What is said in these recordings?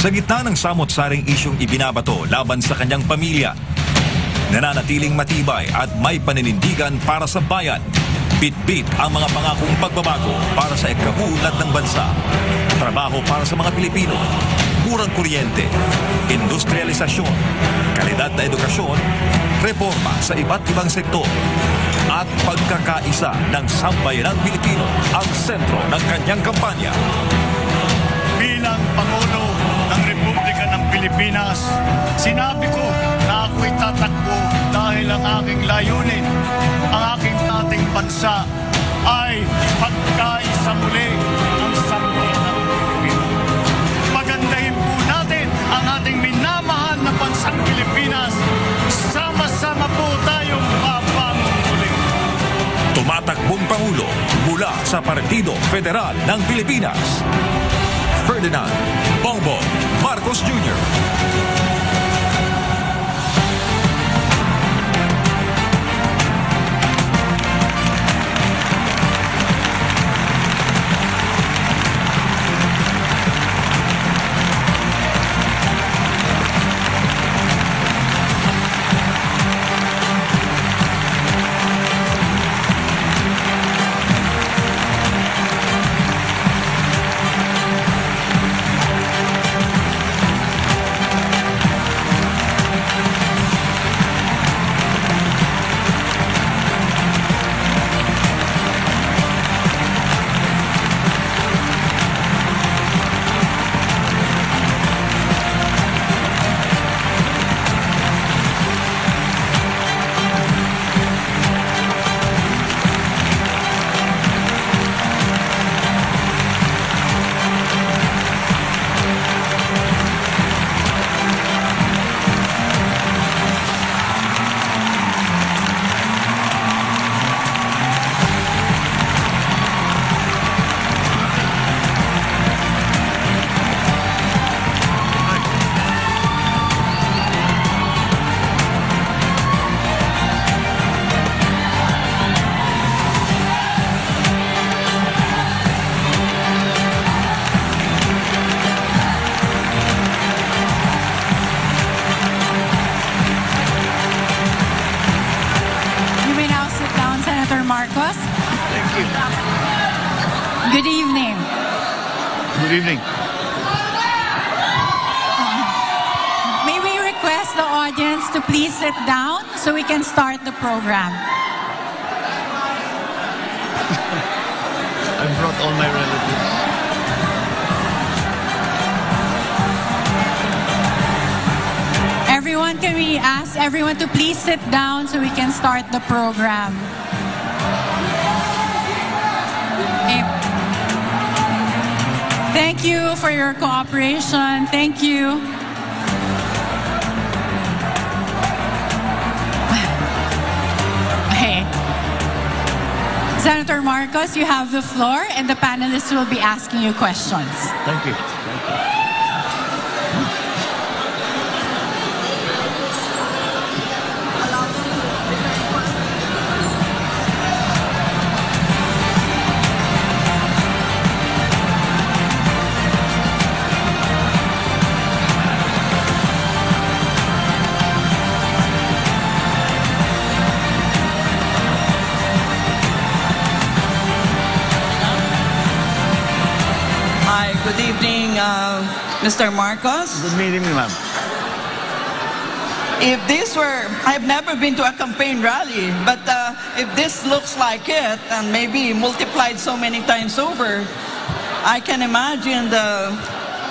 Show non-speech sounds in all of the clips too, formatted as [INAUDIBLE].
Sa gitna ng samot-saring isyong ibinabato laban sa kanyang pamilya, nananatiling matibay at may paninindigan para sa bayan. Bit-bit ang mga pangakong pagbabago para sa ikabulat ng bansa. Trabaho para sa mga Pilipino. Murang kuryente. Industrialisasyon. Kalidad na edukasyon. Reforma sa iba't ibang sektor. At pagkakaisa ng sambayanang Pilipino ang sentro ng kanyang kampanya. bilang Pangulo Pilipinas, sinabi ko na ako'y tatakbo dahil ang aking layunin, ang aking ating bansa ay pagkaisa muli ang sambayanang Pilipino. Pagandahin po natin ang ating minamahal na bansang Pilipinas. Sama-sama po tayong papanguli. Tumatakbong Pangulo mula sa Partido Federal ng Pilipinas. Ferdinand Bongbong Marcos Jr. Good evening. Good evening. Uh, may we request the audience to please sit down so we can start the program. [LAUGHS] I brought all my relatives. Everyone, can we ask everyone to please sit down so we can start the program? For your cooperation. Thank you. [LAUGHS] Okay. Senator Marcos, you have the floor, and the panelists will be asking you questions. Thank you. Mr. Marcos. Good meeting, ma'am. If this were, I've never been to a campaign rally, but uh, if this looks like it, and maybe multiplied so many times over, I can imagine the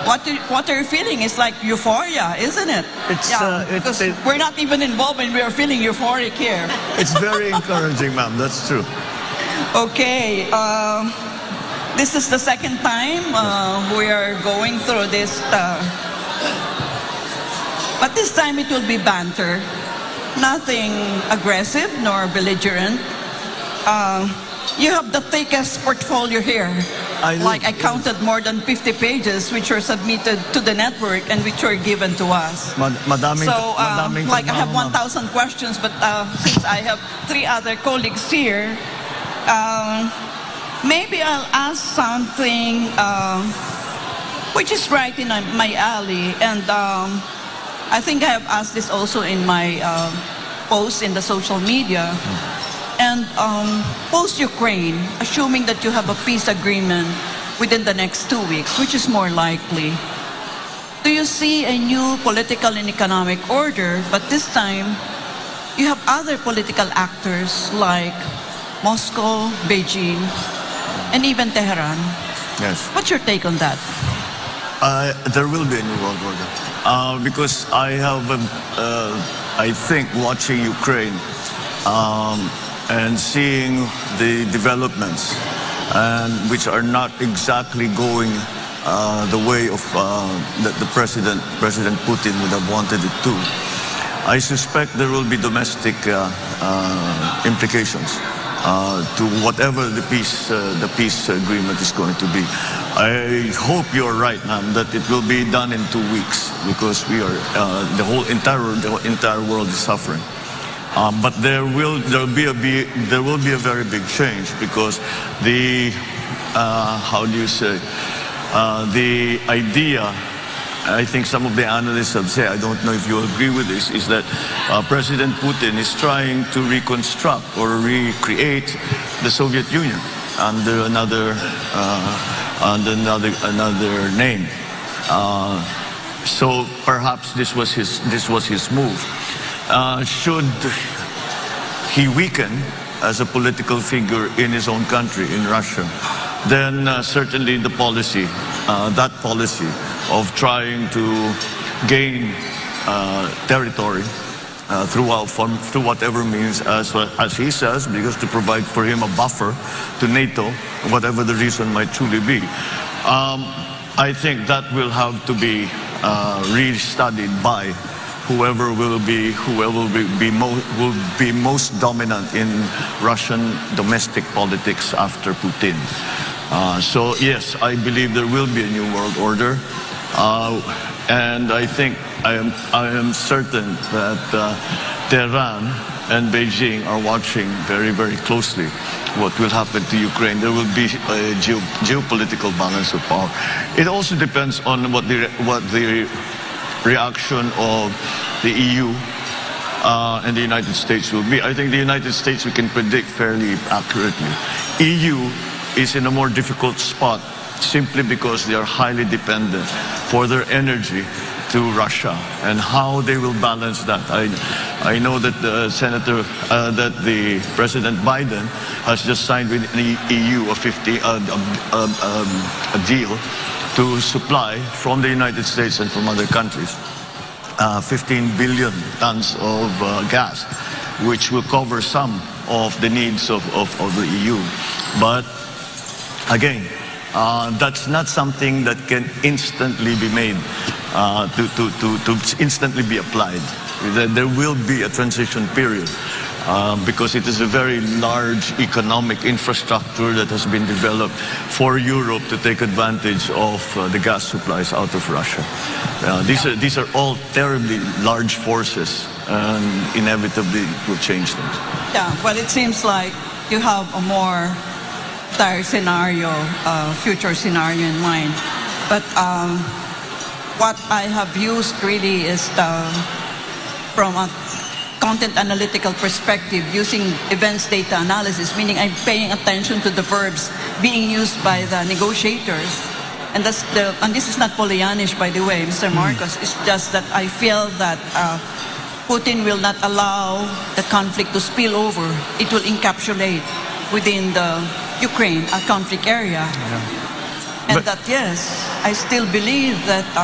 what you, what you're feeling is like euphoria, isn't it? It's, uh, it's- it- we're not even involved, and we're feeling euphoric here. It's very encouraging, ma'am. That's true. [LAUGHS] Okay, um, this is the second time uh, we are going through this. Uh, but this time it will be banter. Nothing aggressive nor belligerent. Uh, you have the thickest portfolio here. I like I counted more than 50 pages which were submitted to the network and which were given to us. Mad madaming, So, uh, madaming like I have 1,000 questions, but uh, since I have three other colleagues here, um, maybe I'll ask something uh, which is right in my alley. And um, I think I have asked this also in my uh, posts in the social media. And um, post-Ukraine, assuming that you have a peace agreement within the next two weeks, which is more likely, do you see a new political and economic order, but this time you have other political actors like Moscow, Beijing, and even Tehran. Yes. What's your take on that? Uh, there will be a new world order. Uh, because I have, um, uh, I think, watching Ukraine um, and seeing the developments, and which are not exactly going uh, the way of uh, that the president, President Putin, would have wanted it to. I suspect there will be domestic uh, uh, implications uh, to whatever the peace, uh, the peace agreement is going to be. I hope you're right, ma'am, that it will be done in two weeks because we are uh, the whole entire the entire world is suffering. Um, but there will there will be a be, there will be a very big change because the uh, how do you say uh, the idea I think some of the analysts have said, I don't know if you agree with this, is that uh, President Putin is trying to reconstruct or recreate the Soviet Union under another, uh, under another, another name. Uh, so perhaps this was his, this was his move. Uh, should he weaken as a political figure in his own country, in Russia, then uh, certainly the policy, uh, that policy of trying to gain uh, territory uh, through whatever means, as, as he says, because to provide for him a buffer to NATO, whatever the reason might truly be. Um, I think that will have to be uh, re-studied by whoever will be whoever will be, be will be most dominant in Russian domestic politics after Putin. Uh, so yes, I believe there will be a new world order, uh, and I think I am I am certain that uh, Tehran and Beijing are watching very very closely what will happen to Ukraine. There will be a geo- geopolitical balance of power. It also depends on what the what the reaction of the EU uh, and the United States will be. I think the United States we can predict fairly accurately. EU is in a more difficult spot simply because they are highly dependent for their energy to Russia and how they will balance that. I, I know that the Senator, uh, that the President Biden has just signed with the EU a 50 uh, a, um, a deal to supply from the United States and from other countries uh, 15 billion tons of uh, gas, which will cover some of the needs of, of, of the EU. But again, uh, that's not something that can instantly be made, uh, to, to, to, to instantly be applied. There, will be a transition period um, because it is a very large economic infrastructure that has been developed for Europe to take advantage of uh, the gas supplies out of Russia. Uh, these, are, these are all terribly large forces and inevitably will change things. Yeah, well, it seems like you have a more dire scenario, uh, future scenario in mind. But um, what I have used really is the, from a content analytical perspective using events data analysis, meaning I'm paying attention to the verbs being used by the negotiators. And, that's the, and this is not Pollyannish, by the way, Mr. Marcos. It's just that I feel that uh, Putin will not allow the conflict to spill over. It will encapsulate within the Ukraine, a conflict area. And But- that, yes, I still believe that. Uh,